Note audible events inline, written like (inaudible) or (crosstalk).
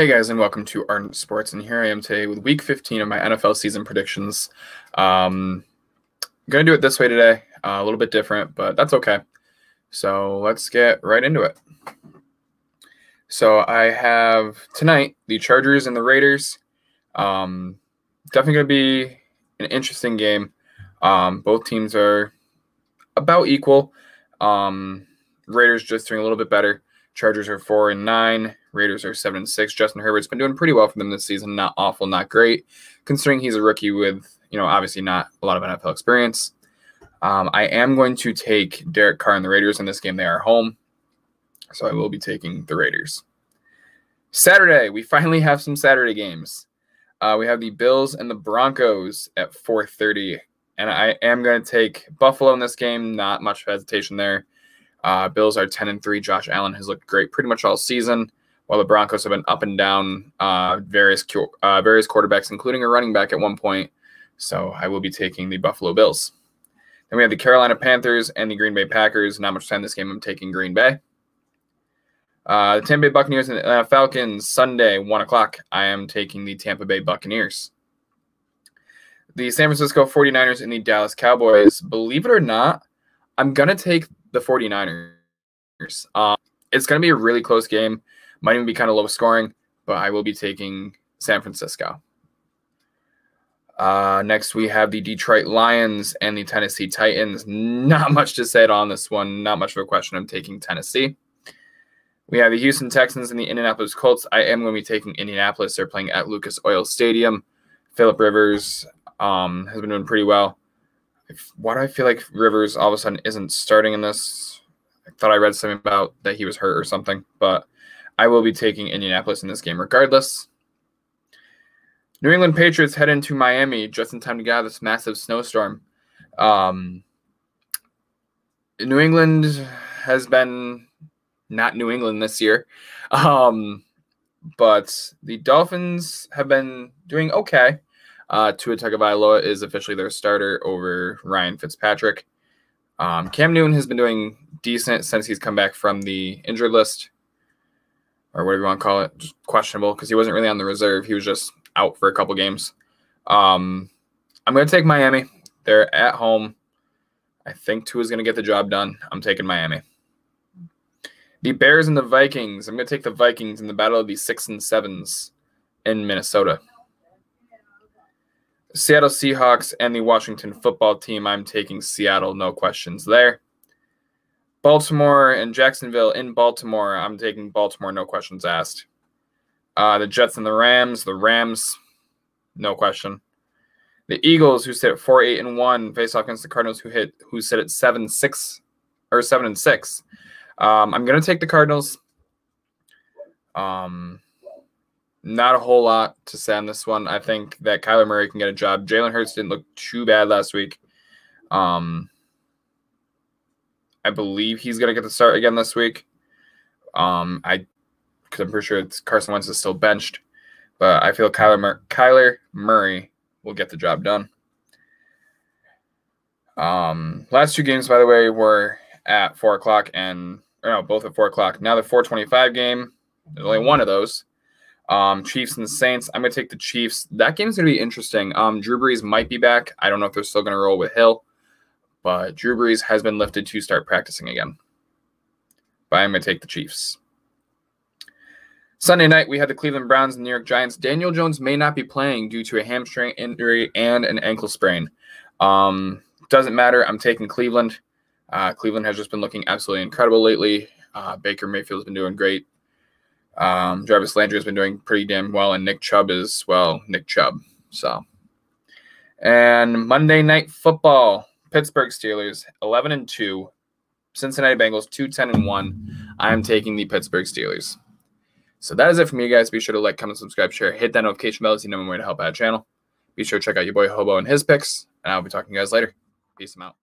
Hey guys, and welcome to Ardent Sports. And here I am today with Week 15 of my NFL season predictions. Um, I'm gonna do it this way today, uh, a little bit different, but that's okay. So let's get right into it. So I have tonight the Chargers and the Raiders. Um, definitely gonna be an interesting game. Um, both teams are about equal. Um, Raiders just doing a little bit better. Chargers are four and nine. Raiders are seven and six. Justin Herbert's been doing pretty well for them this season. Not awful, not great, considering he's a rookie with you know obviously not a lot of NFL experience. Um, I am going to take Derek Carr and the Raiders in this game. They are home, so I will be taking the Raiders. Saturday, we finally have some Saturday games. Uh, we have the Bills and the Broncos at 4:30, and I am going to take Buffalo in this game. Not much hesitation there. Uh, Bills are 10 and 3. Josh Allen has looked great pretty much all season, while the Broncos have been up and down uh, various uh, various quarterbacks, including a running back at one point. So I will be taking the Buffalo Bills. Then we have the Carolina Panthers and the Green Bay Packers. Not much time this game. I'm taking Green Bay. Uh, the Tampa Bay Buccaneers and uh, Falcons Sunday, one o'clock. I am taking the Tampa Bay Buccaneers. The San Francisco 49ers and the Dallas Cowboys. Believe it or not, I'm gonna take the 49ers. Uh, it's going to be a really close game. Might even be kind of low scoring, but I will be taking San Francisco. Uh, next, we have the Detroit Lions and the Tennessee Titans. Not much to say on this one. Not much of a question. I'm taking Tennessee. We have the Houston Texans and the Indianapolis Colts. I am going to be taking Indianapolis. They're playing at Lucas Oil Stadium. Philip Rivers um, has been doing pretty well why do I feel like Rivers all of a sudden isn't starting in this? I thought I read something about that he was hurt or something, but I will be taking Indianapolis in this game regardless. New England Patriots head into Miami just in time to get out of this massive snowstorm. Um, New England has been not New England this year, (laughs) um, but the Dolphins have been doing okay. Uh, Tua Tagovailoa is officially their starter over Ryan Fitzpatrick. Um, Cam Newton has been doing decent since he's come back from the injured list, or whatever you want to call it, just questionable because he wasn't really on the reserve. He was just out for a couple games. Um, I'm going to take Miami. They're at home. I think Tua is going to get the job done. I'm taking Miami. The Bears and the Vikings. I'm going to take the Vikings in the battle of the six and sevens in Minnesota. Seattle Seahawks and the Washington football team. I'm taking Seattle, no questions there. Baltimore and Jacksonville in Baltimore. I'm taking Baltimore, no questions asked. Uh, the Jets and the Rams. The Rams, no question. The Eagles, who sit at four, eight, and one, face off against the Cardinals, who hit, who sit at seven, six, or seven and six. Um, I'm gonna take the Cardinals. Um, not a whole lot to say on this one. I think that Kyler Murray can get a job. Jalen Hurts didn't look too bad last week. Um, I believe he's gonna get the start again this week. Um, I because I'm pretty sure it's Carson Wentz is still benched, but I feel Kyler Mur- Kyler Murray will get the job done. Um, last two games, by the way, were at four o'clock and no, both at four o'clock. Now the 425 game. There's only one of those. Um, Chiefs and Saints. I'm going to take the Chiefs. That game's going to be interesting. Um, Drew Brees might be back. I don't know if they're still going to roll with Hill, but Drew Brees has been lifted to start practicing again. But I'm going to take the Chiefs. Sunday night, we had the Cleveland Browns and New York Giants. Daniel Jones may not be playing due to a hamstring injury and an ankle sprain. Um, doesn't matter. I'm taking Cleveland. Uh, Cleveland has just been looking absolutely incredible lately. Uh, Baker Mayfield's been doing great. Um, Jarvis Landry has been doing pretty damn well, and Nick Chubb is well, Nick Chubb. So, and Monday Night Football, Pittsburgh Steelers, eleven and two, Cincinnati Bengals, two ten and one. I am taking the Pittsburgh Steelers. So that is it for me, guys. Be sure to like, comment, subscribe, share, hit that notification bell so you know when to help out channel. Be sure to check out your boy Hobo and his picks, and I'll be talking to you guys later. Peace out.